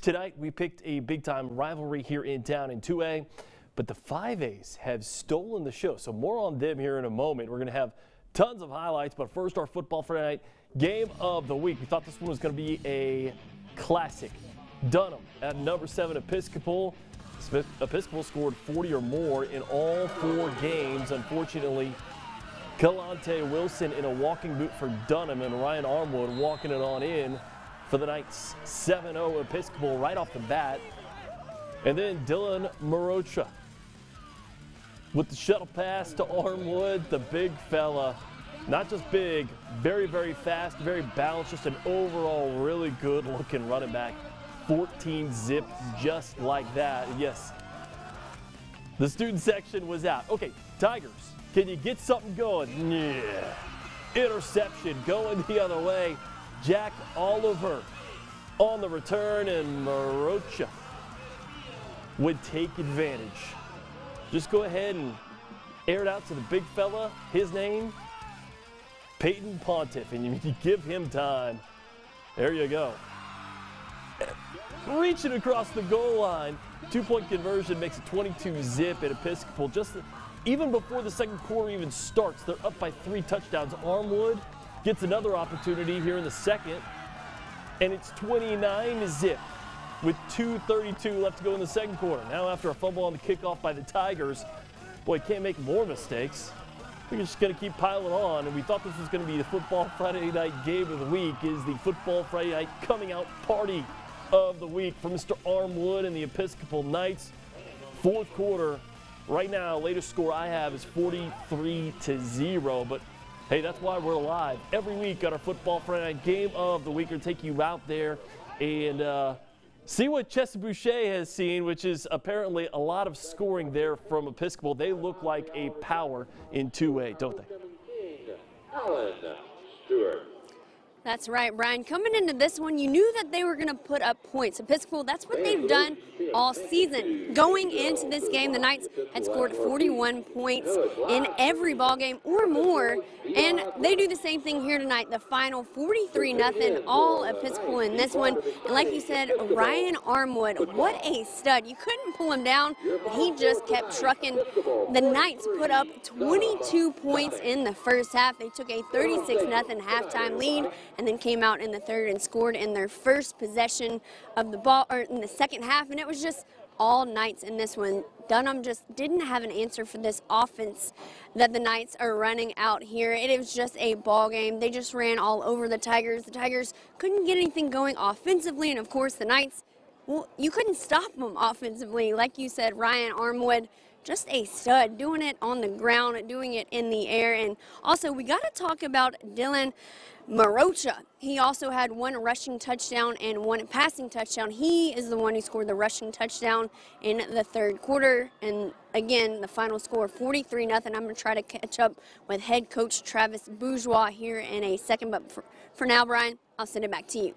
Tonight, we picked a big time rivalry here in town in 2A, but the 5As have stolen the show. So, more on them here in a moment. We're going to have tons of highlights, but first, our football Friday night game of the week. We thought this one was going to be a classic. Dunham at number seven Episcopal. Episcopal scored 40 or more in all four games. Unfortunately, Galante Wilson in a walking boot for Dunham and Ryan Armwood walking it on in for the Knights 7-0 Episcopal right off the bat. And then Dylan Marocha with the shuttle pass to Armwood, the big fella. Not just big, very, very fast, very balanced, just an overall really good looking running back. 14 zip just like that. yes, the student section was out. Okay, Tigers, can you get something going? Yeah. Interception going the other way. Jack Oliver on the return, and Marocha would take advantage. Just go ahead and air it out to the big fella. His name, Peyton Pontiff, and you give him time. There you go. Reaching across the goal line. Two-point conversion makes it 22 zip at Episcopal. Just even before the second quarter even starts, they're up by three touchdowns. Armwood gets another opportunity here in the second, and it's 29 zip with 2.32 left to go in the second quarter. Now after a fumble on the kickoff by the Tigers, boy, can't make more mistakes. We're just going to keep piling on, and we thought this was going to be the Football Friday Night Game of the Week, is the Football Friday Night Coming Out Party of the Week for Mr. Armwood and the Episcopal Knights. Fourth quarter, right now, latest score I have is 43 to 0, but Hey, that's why we're alive. Every week on our Football Friday Night Game of the Week, we'll take you out there and uh, see what Chessabouche has seen, which is apparently a lot of scoring there from Episcopal. They look like a power in 2A, don't they? Alan Stewart. That's right, Brian. Coming into this one, you knew that they were going to put up points. Episcopal, that's what they've done all season. Going into this game, the Knights had scored 41 points in every ball game or more, and they do the same thing here tonight. The final 43 nothing, all Episcopal in this one. And like you said, Ryan Armwood, what a stud! You couldn't pull him down. He just kept trucking. The Knights put up 22 points in the first half. They took a 36 nothing halftime lead and then came out in the third and scored in their first possession of the ball, or in the second half, and it was just all Knights in this one. Dunham just didn't have an answer for this offense that the Knights are running out here. It was just a ball game. They just ran all over the Tigers. The Tigers couldn't get anything going offensively, and of course the Knights, well, you couldn't stop them offensively. Like you said, Ryan Armwood just a stud, doing it on the ground, doing it in the air. And also, we got to talk about Dylan Marocha. He also had one rushing touchdown and one passing touchdown. He is the one who scored the rushing touchdown in the third quarter. And again, the final score 43 nothing. I'm going to try to catch up with head coach Travis Bourgeois here in a second. But for, for now, Brian, I'll send it back to you.